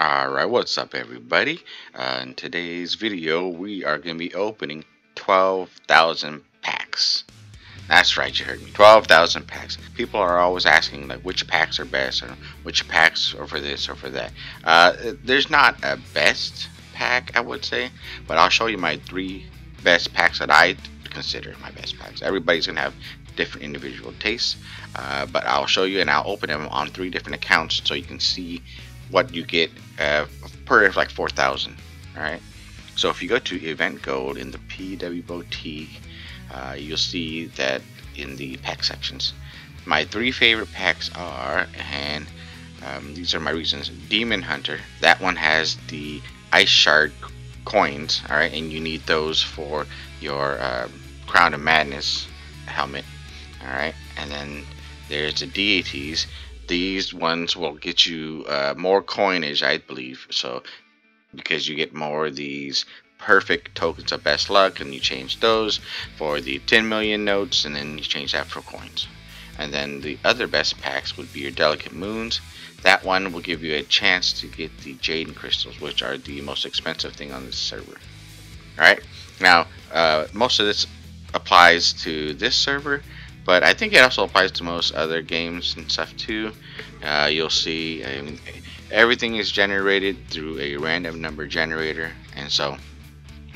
Alright, what's up everybody? Uh, in today's video, we are going to be opening 12,000 packs. That's right, you heard me. 12,000 packs. People are always asking like which packs are best or which packs are for this or for that. Uh, there's not a best pack, I would say, but I'll show you my three best packs that I consider my best packs. Everybody's going to have different individual tastes, uh, but I'll show you and I'll open them on three different accounts so you can see what you get uh, per like 4,000. All right. So if you go to Event Gold in the PW Boutique, uh, you'll see that in the pack sections. My three favorite packs are, and um, these are my reasons. Demon Hunter. That one has the Ice Shard coins. All right, and you need those for your uh, Crown of Madness helmet. All right, and then there's the deities these ones will get you uh, more coinage, I believe. So because you get more of these perfect tokens of best luck, and you change those for the 10 million notes, and then you change that for coins. And then the other best packs would be your delicate moons. That one will give you a chance to get the Jaden crystals, which are the most expensive thing on this server. Alright, now uh, most of this applies to this server, but I think it also applies to most other games and stuff too. Uh, you'll see I mean, everything is generated through a random number generator, and so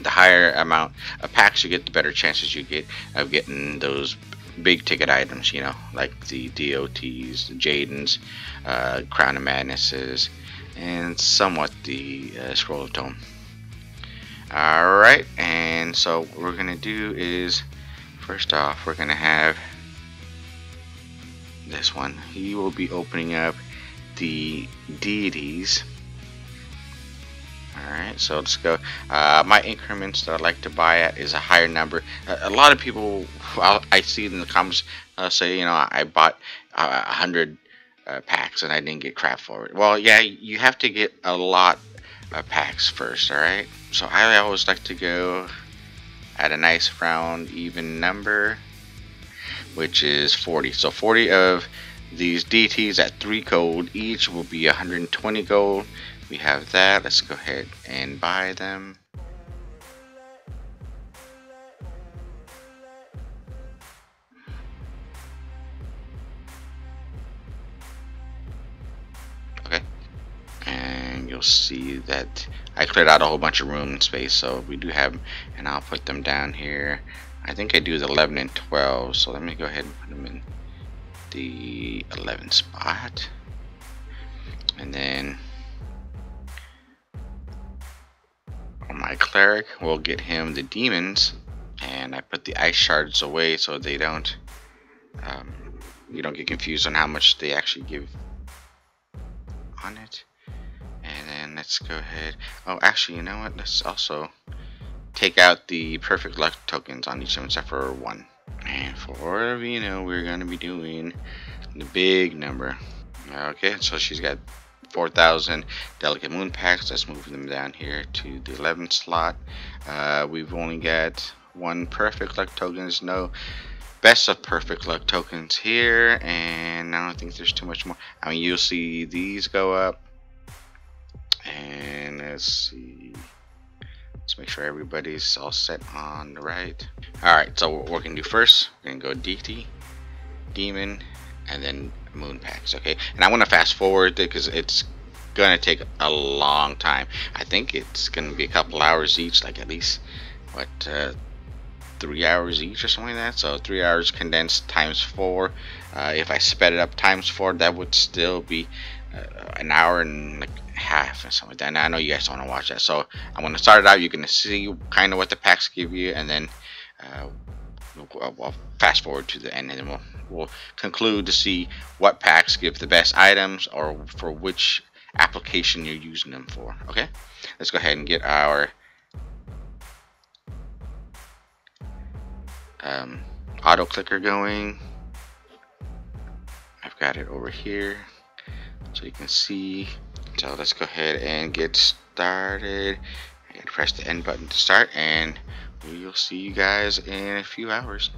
the higher amount of packs you get, the better chances you get of getting those big ticket items, you know, like the DOTs, the Jadens, uh, Crown of Madnesses, and somewhat the uh, Scroll of Tome. Alright, and so what we're going to do is, first off, we're going to have this one. He will be opening up the deities. Alright, so let's go. Uh, my increments that I like to buy at is a higher number. a lot of people, I see in the comments, uh, say, you know, I bought uh, hundred uh, packs and I didn't get crap for it. Well, yeah, you have to get a lot of packs first, alright? So I always like to go at a nice round even number which is 40. So 40 of these DTs at 3 gold each will be 120 gold. We have that. Let's go ahead and buy them. Okay. And you'll see that I cleared out a whole bunch of room and space. So we do have, and I'll put them down here. I think I do the 11 and 12, so let me go ahead and put them in the 11 spot. And then on my cleric, we'll get him the demons, and I put the ice shards away so they don't, um, you don't get confused on how much they actually give on it. And then let's go ahead. Oh, actually, you know what? Let's also take out the perfect luck tokens on each of them except for one. And for you know, we're going to be doing the big number. Okay, so she's got 4,000 delicate moon packs. Let's move them down here to the 11th slot. Uh, we've only got one perfect luck tokens, no best of perfect luck tokens here, and I don't think there's too much more. I mean, you'll see these go up, and let's see. Let's make sure everybody's all set on the right. Alright, so what we're to do first, we're to go DT, Demon, and then Moon Packs, okay? And I want to fast forward because it's to take a long time. I think it's to be a couple hours each, like at least, what, uh, three hours each or something like that. So three hours condensed times four. Uh, if I sped it up times four, that would still be an hour and like half and something like that. And I know you guys don't want to watch that. So I'm going to start it out. You're going to see kind of what the packs give you. And then uh, we'll, we'll, fast forward to the end. And then we'll, we'll conclude to see what packs give the best items or for which application you're using them for. Okay. Let's go ahead and get our um, auto clicker going. I've got it over here so you can see. So let's go ahead and get started. And press the end button to start and we'll see you guys in a few hours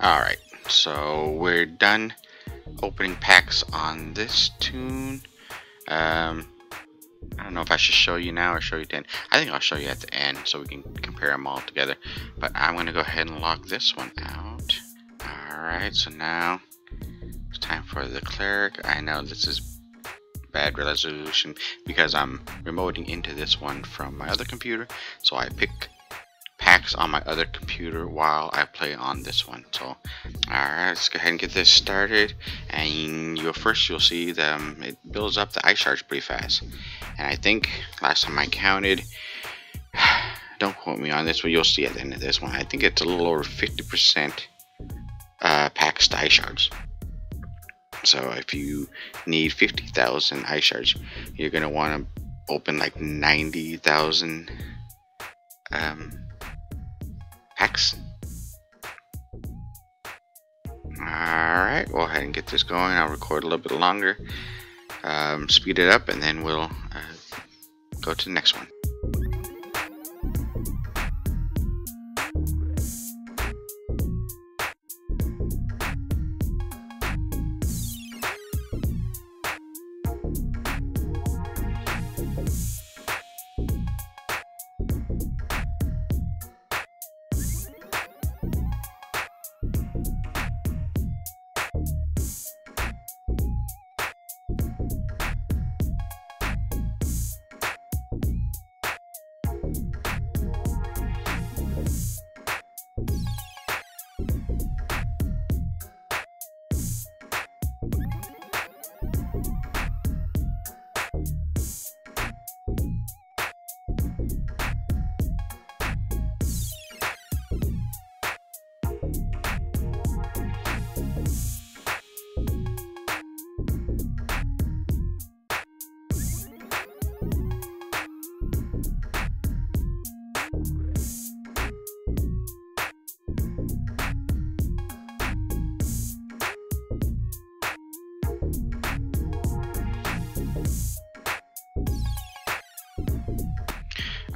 Alright, so we're done opening packs on this tune. Um, I don't know if I should show you now or show you then. I think I'll show you at the end so we can compare them all together. But I'm going to go ahead and lock this one out. Alright, so now it's time for the cleric. I know this is bad resolution because I'm remoting into this one from my other computer. So I pick on my other computer while I play on this one. So, alright, let's go ahead and get this started. And you'll first you'll see them it builds up the ice shards pretty fast. And I think last time I counted, don't quote me on this, but you'll see at the end of this one. I think it's a little over 50% uh, packs to ice shards. So if you need 50,000 ice shards, you're gonna want to open like 90,000 um, packs. Alright, we'll go ahead and get this going. I'll record a little bit longer, um, speed it up, and then we'll uh, go to the next one.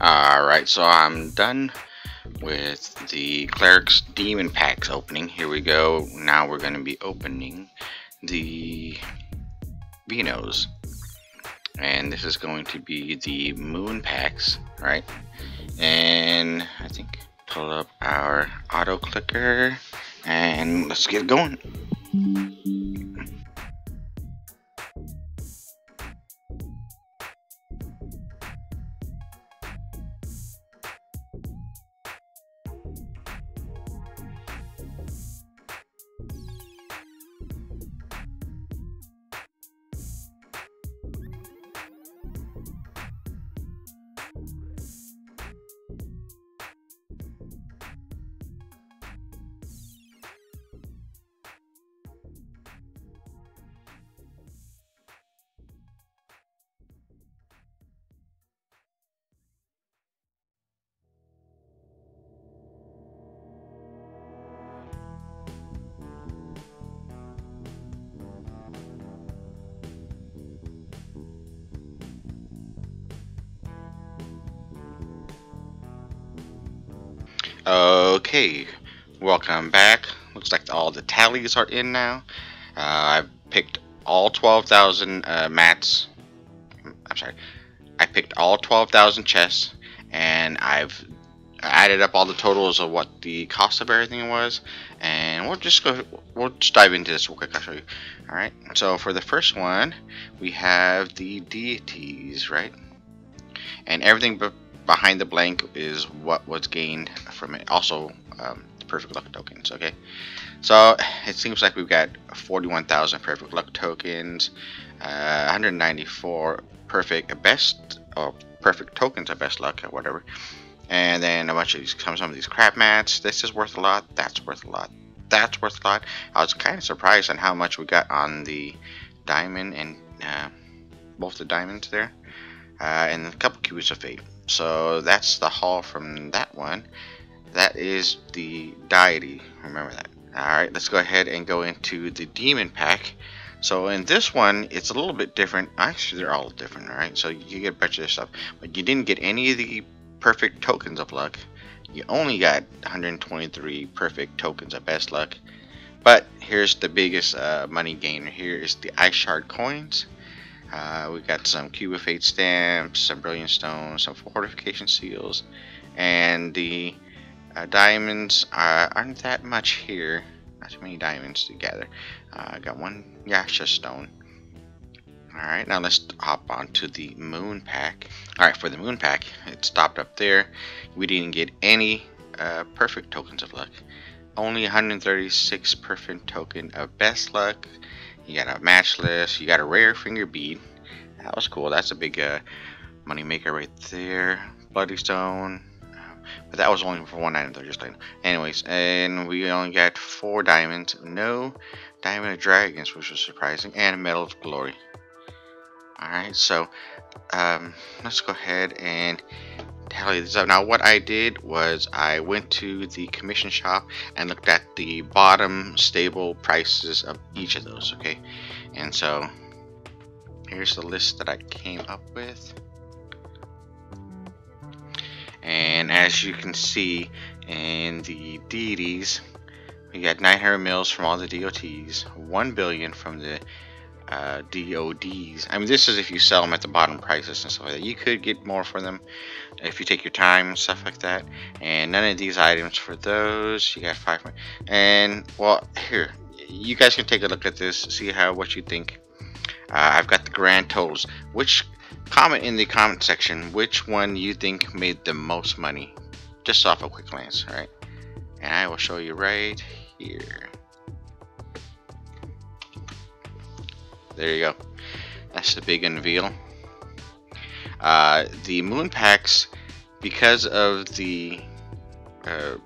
Alright, so I'm done with the Cleric's Demon Packs opening. Here we go. Now we're going to be opening the Vinos. And this is going to be the Moon Packs, right? And I think pull up our auto clicker and let's get going. Okay, welcome back. Looks like all the tallies are in now. Uh, I picked all 12,000 uh, mats. I'm sorry. I picked all 12,000 chests, and I've added up all the totals of what the cost of everything was. And we'll just go. We'll just dive into this real quick. I'll show you. All right. So for the first one, we have the deities, right? And everything but behind the blank is what was gained from it. Also, um, perfect luck tokens. Okay, so it seems like we've got 41,000 perfect luck tokens, uh, 194 perfect best or perfect tokens of best luck or whatever, and then a bunch of these some of these crap mats. This is worth a lot. That's worth a lot. That's worth a lot. I was kind of surprised on how much we got on the diamond and uh, both the diamonds there, uh, and a couple cubes of fate. So that's the haul from that one. That is the deity. Remember that. Alright, let's go ahead and go into the demon pack. So in this one, it's a little bit different. Actually, they're all different, alright? So you get a bunch of stuff. But you didn't get any of the perfect tokens of luck. You only got 123 perfect tokens of best luck. But here's the biggest uh, money gainer. Here is the Ice Shard coins. Uh, we got some Cube of Fate stamps, some Brilliance Stones, some fortification seals, and the uh, diamonds aren't that much here. Not too many diamonds to gather. I uh, got one Yaksha stone. Alright, now let's hop on to the moon pack. Alright, for the moon pack, it stopped up there. We didn't get any uh, perfect tokens of luck. Only 136 perfect token of best luck. You got a matchless. You got a rare finger bead. That was cool. That's a big uh, money maker right there. Bloody stone. But that was only for one item though, just like anyways, and we only got four diamonds, no diamond of dragons, which was surprising, and a medal of glory. Alright, so um, let's go ahead and tally this up. Now what I did was I went to the commission shop and looked at the bottom stable prices of each of those, okay? And so here's the list that I came up with. And as you can see in the deities, we got 900 mils from all the DOTs, 1 billion from the uh, DODs. I mean, this is if you sell them at the bottom prices and stuff like that. You could get more for them if you take your time and stuff like that. And none of these items for those. You got five. And well, here you guys can take a look at this, see how what you think. Uh, I've got the grand totals. Which comment in the comment section which one you think made the most money, just off a quick glance. All right, and I will show you right here. There you go. That's the big unveil. Uh, the moon packs, because of the, uh,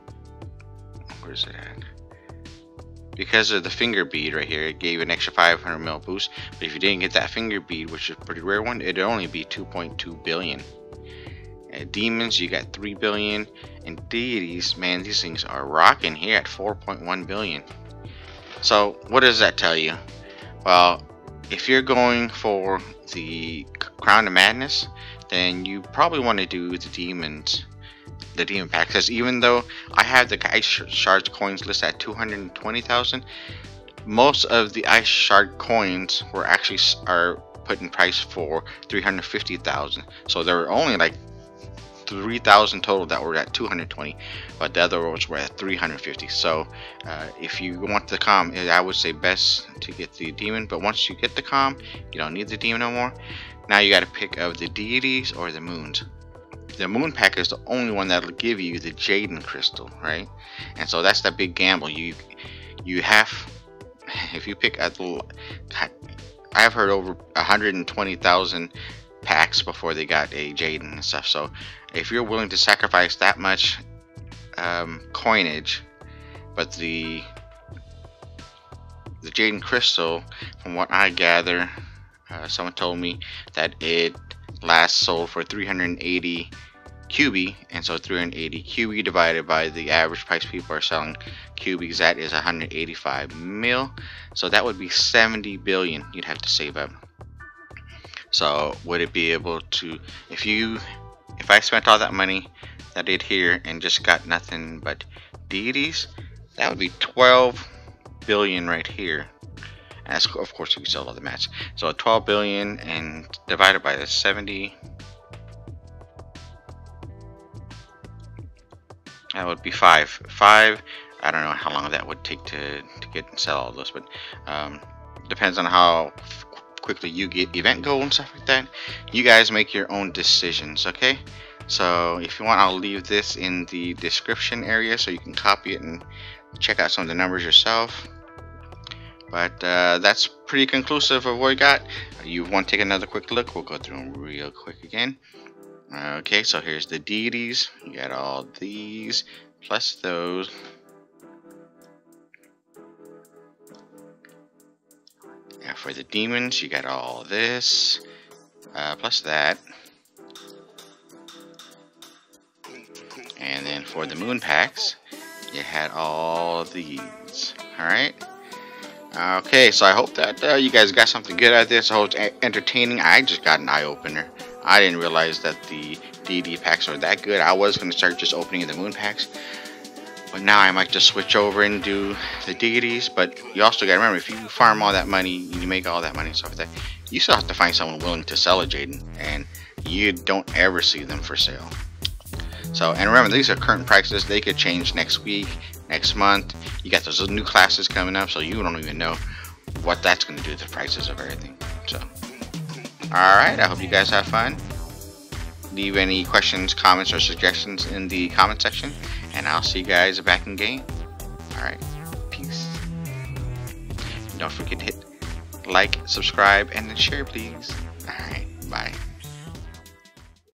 where's it at? Because of the finger bead right here, it gave an extra 500 mil boost. But if you didn't get that finger bead, which is a pretty rare one, it'd only be 2.2 billion. Uh, demons, you got 3 billion. And deities, man, these things are rocking here at 4.1 billion. So, what does that tell you? Well, if you're going for the Crown of Madness, then you probably want to do the demons, the demon pack. Because even though I have the Ice shard coins list at 220,000, most of the Ice Shard coins were actually are put in price for 350,000. So there were only like 3,000 total that were at 220, but the other ones were at 350. So uh, if you want the com, eh, I would say best to get the demon. But once you get the com, you don't need the demon no more. Now you got to pick of the deities or the moons. The moon pack is the only one that'll give you the Jaden crystal, right? And so that's the big gamble. You you have if you pick at the I've heard over 120,000 packs before they got a Jaden and stuff. So if you're willing to sacrifice that much um, coinage, but the the Jaden Crystal, from what I gather, uh, someone told me that it last sold for 380 QB, and so 380 QB divided by the average price people are selling QBs, that is 185 mil. So that would be 70 billion you'd have to save up. So would it be able to, if you, if I spent all that money that I did here and just got nothing but deities, that would be 12 billion right here. As of course we sell all the mats. So 12 billion and divided by the 70. That would be five. Five. I don't know how long that would take to, to get and sell all those, but um, depends on how quickly you get event gold and stuff like that. You guys make your own decisions, okay? So if you want, I'll leave this in the description area so you can copy it and check out some of the numbers yourself. But uh, that's pretty conclusive of what we got. You want to take another quick look? We'll go through them real quick again. Okay, so here's the deities. You got all these plus those. Now for the demons, you got all this, uh, plus that. And then for the moon packs, you had all these. Alright? Okay, so I hope that uh, you guys got something good out of this. I hope it's entertaining. I just got an eye-opener. I didn't realize that the DD packs are that good. I was going to start just opening the moon packs. But now I might just switch over and do the deities. But you also gotta remember, if you farm all that money, you make all that money and stuff like that, you still have to find someone willing to sell a Jaden. And you don't ever see them for sale. So, and remember, these are current prices. They could change next week, next month. You got those new classes coming up, so you don't even know what that's going to do to the prices of everything. So, alright, I hope you guys have fun. Leave any questions, comments, or suggestions in the comment section, and I'll see you guys back in game. Alright, peace. Don't forget to hit like, subscribe, and then share, please. Alright, bye.